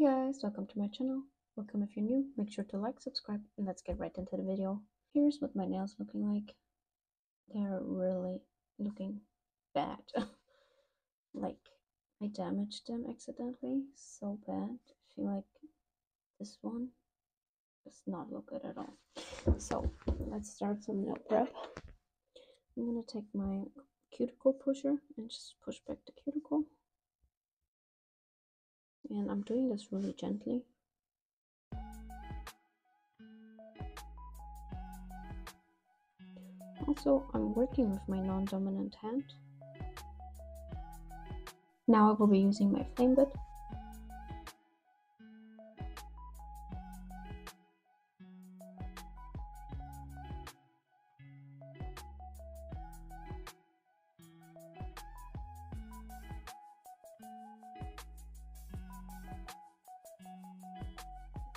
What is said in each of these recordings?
Hey guys, welcome to my channel. Welcome if you're new. Make sure to like, subscribe, and let's get right into the video. Here's what my nails looking like. They're really looking bad. like, I damaged them accidentally so bad. I feel like this one does not look good at all. So, let's start some nail prep. I'm gonna take my cuticle pusher and just push back the cuticle and I'm doing this really gently. Also, I'm working with my non-dominant hand. Now I will be using my flame bit.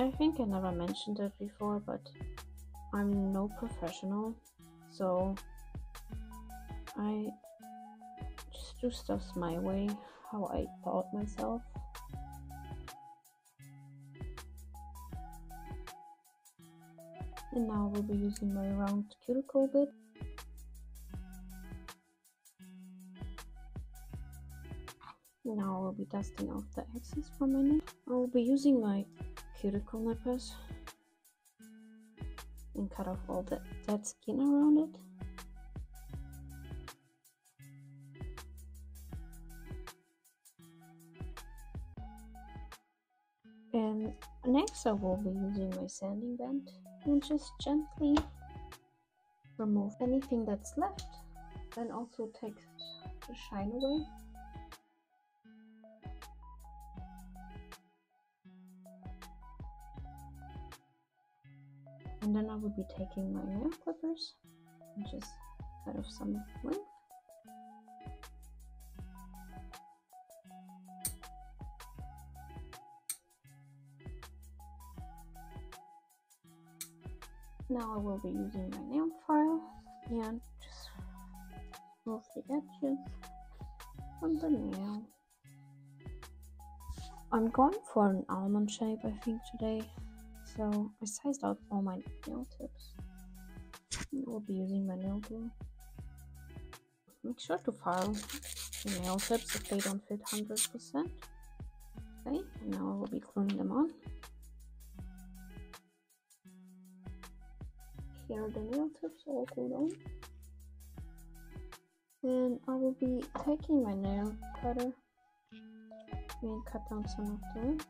I think I never mentioned it before, but I'm no professional, so I just do stuff my way, how I taught myself. And now we'll be using my round cuticle bit. Now I'll be dusting off the excess from my nail. I'll be using my cuticle nippers and cut off all the dead skin around it. And next I will be using my sanding band and just gently remove anything that's left and also take the shine away. And then I will be taking my nail clippers and just cut off some length. Now I will be using my nail file and just move the edges on the nail. I'm going for an almond shape I think today so I sized out all my nail tips. I will be using my nail glue. Make sure to file the nail tips if they don't fit 100%. Okay, and now I will be gluing them on. Here are the nail tips all glued on. And I will be taking my nail cutter and cut down some of the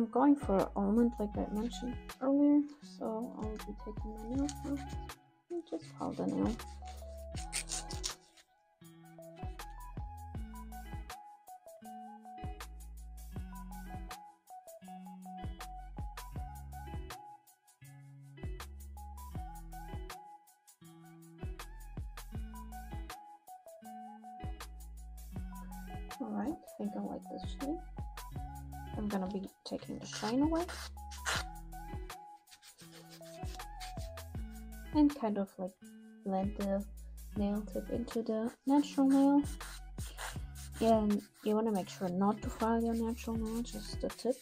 I'm going for almond like I mentioned earlier so I'll be taking my nail first and just file the nail Alright, I think I like this shape. I'm gonna be taking the shine away. And kind of like blend the nail tip into the natural nail. And you want to make sure not to file your natural nail just the tip.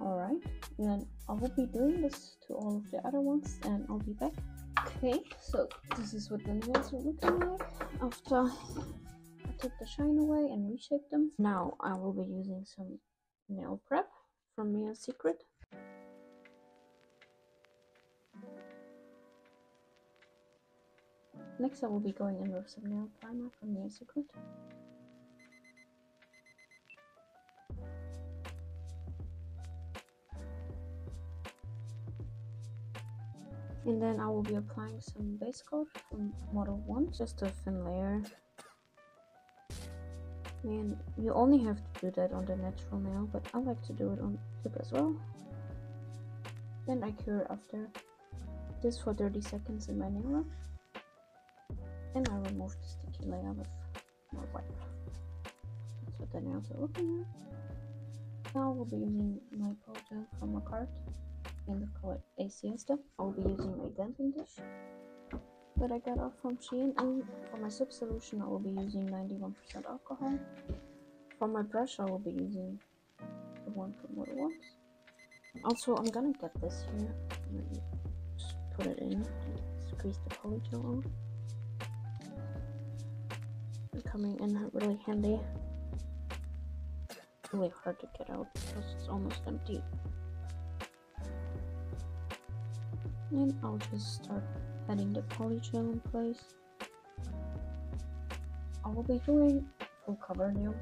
All right and then i will be doing this to all of the other ones and i'll be back. Okay so this is what the nails are looking like after took the shine away and reshaped them. Now I will be using some nail prep from Mia Secret. Next I will be going in with some nail primer from Mia Secret. And then I will be applying some base coat from Modelones, just a thin layer and you only have to do that on the natural nail but I like to do it on tip as well. Then I cure after this for 30 seconds in my nail. And I remove the sticky layer with my wipe. That's what the nails are looking like. Now we'll be using my powder from a card in the color A Siesta. I will be using my dappen dish that I got off from Shein. And for my soap solution, I will be using 91% alcohol. For my brush, I will be using the one from what it. Also, I'm gonna get this here. Just put it in, squeeze the polygel on. Coming in really handy. Really hard to get out because it's almost empty. And I'll just start adding the polygel in place. I will be doing full cover nails.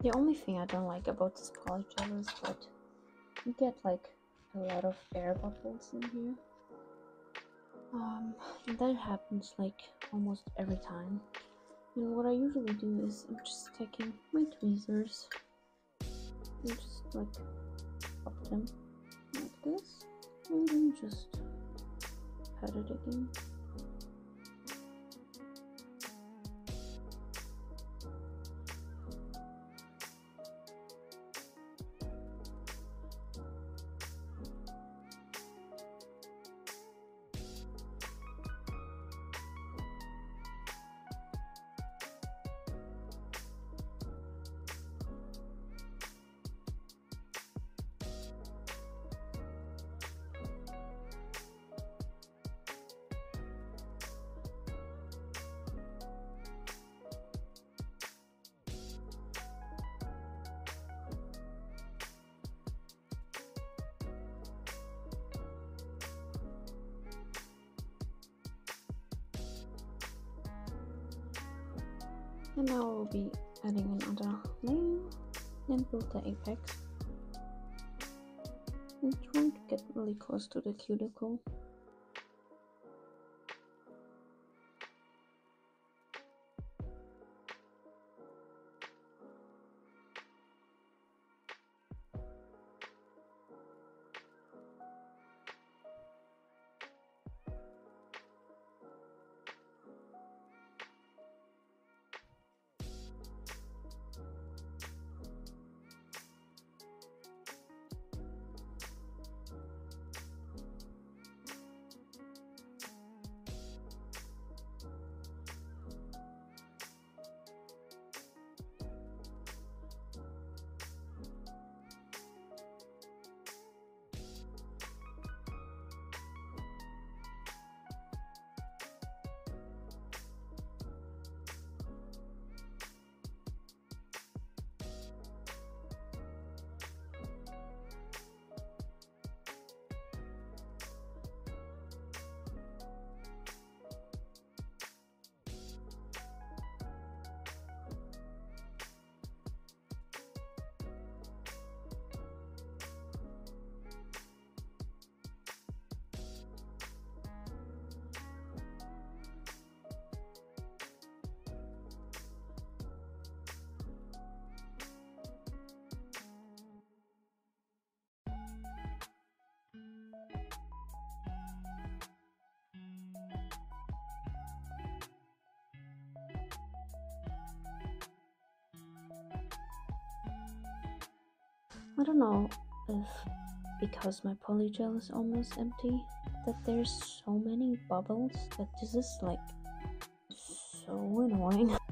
The only thing I don't like about this polygel is that you get like a lot of air bubbles in here. Um, that happens like almost every time. And what I usually do is I'm just taking my tweezers and just like pop them like this, and then just pat it again. And now we'll be adding another layer and build the apex. And trying to get really close to the cuticle. I don't know if because my polygel is almost empty that there's so many bubbles that this is like so annoying.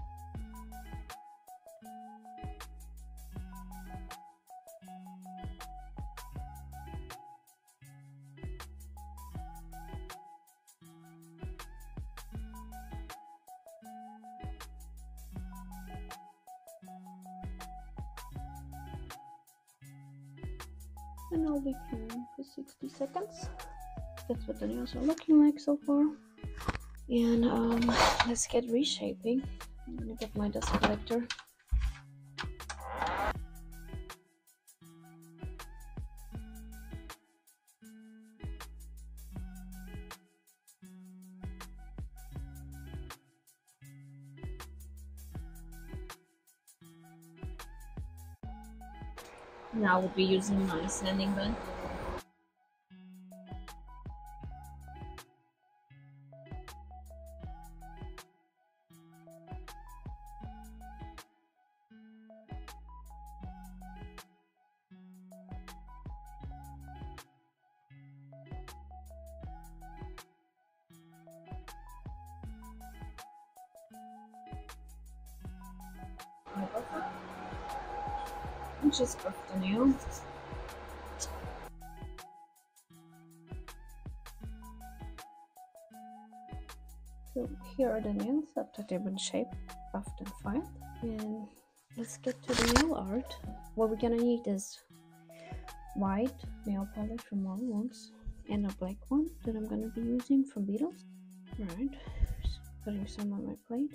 60 seconds. That's what the nails are looking like so far. And um, let's get reshaping. I'm gonna get my dust collector. Now we'll be using my sanding gun. Just off the nail. So here are the nails after they've been shaped, buffed and filed. And let's get to the nail art. What we're gonna need is white nail polish from Marlon's and a black one that I'm gonna be using from Beetles. Alright, putting some on my plate.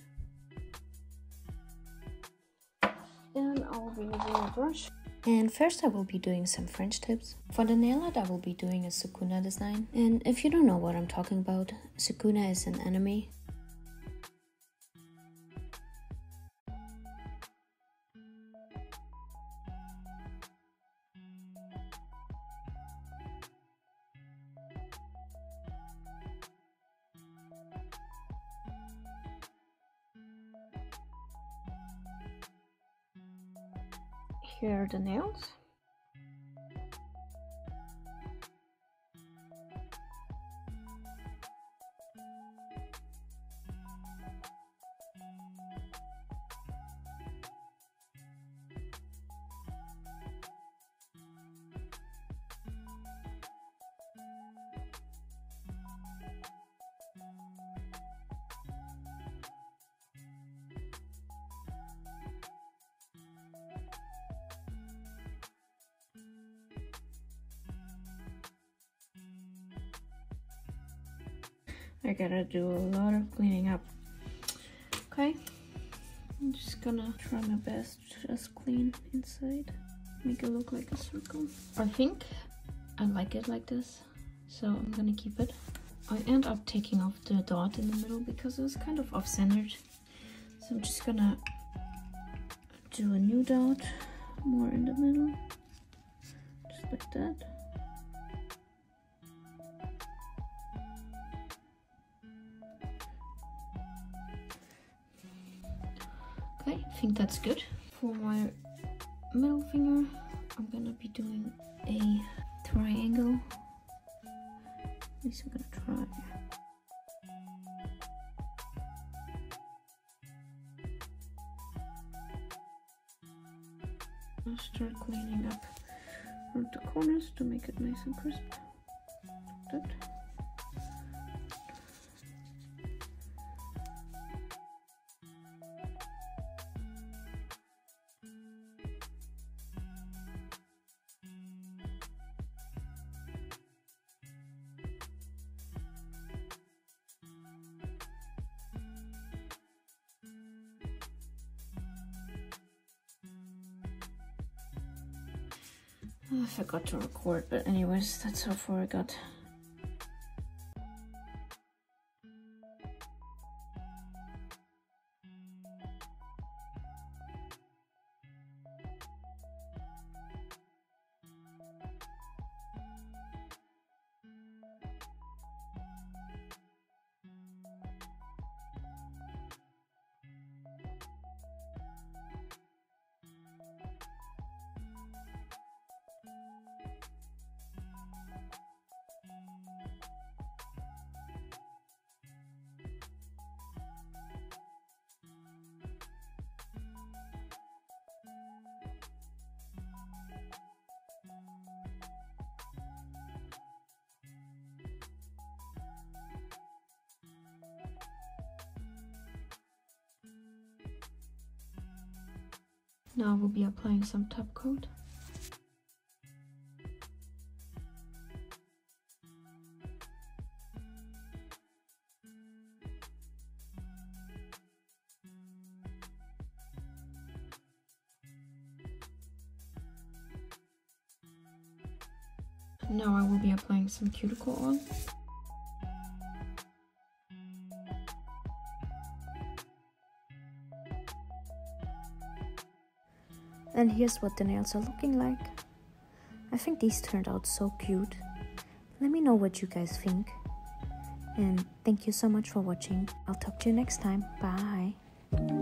And I'll be using a brush. And first I will be doing some French tips. For the nail art I will be doing a Sukuna design. And if you don't know what I'm talking about, Sukuna is an anime the nails. I gotta do a lot of cleaning up. Okay, I'm just gonna try my best to just clean inside, make it look like a circle. I think I like it like this, so I'm gonna keep it. I end up taking off the dot in the middle because it was kind of off-centered. So I'm just gonna do a new dot more in the middle, just like that. That's good. For my middle finger, I'm gonna be doing a triangle. At least I'm gonna try. Start cleaning up the corners to make it nice and crisp. Like that. Oh, I forgot to record, but anyways, that's how far I got. Now we'll be applying some top coat. Now I will be applying some cuticle oil. And here's what the nails are looking like. I think these turned out so cute. Let me know what you guys think. And thank you so much for watching. I'll talk to you next time. Bye.